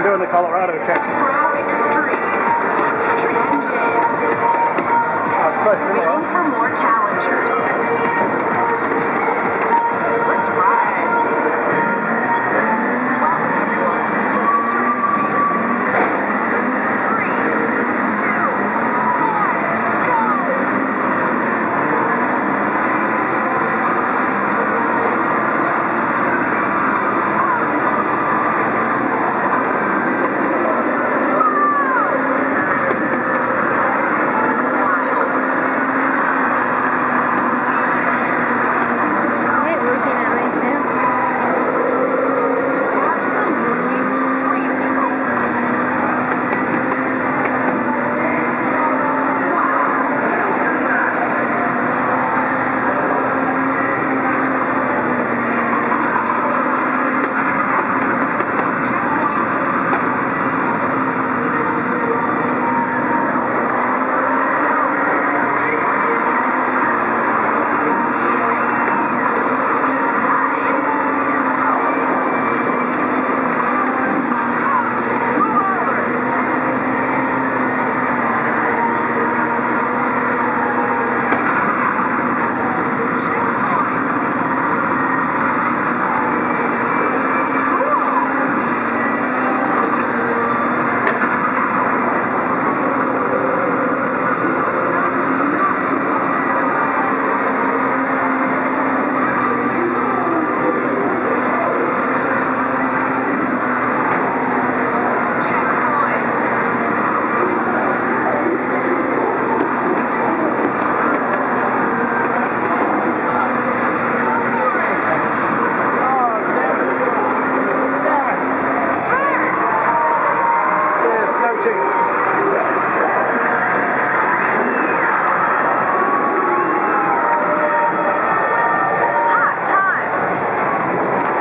I'm doing the Colorado check. Chickens.